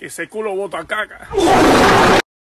que ese culo bota caca.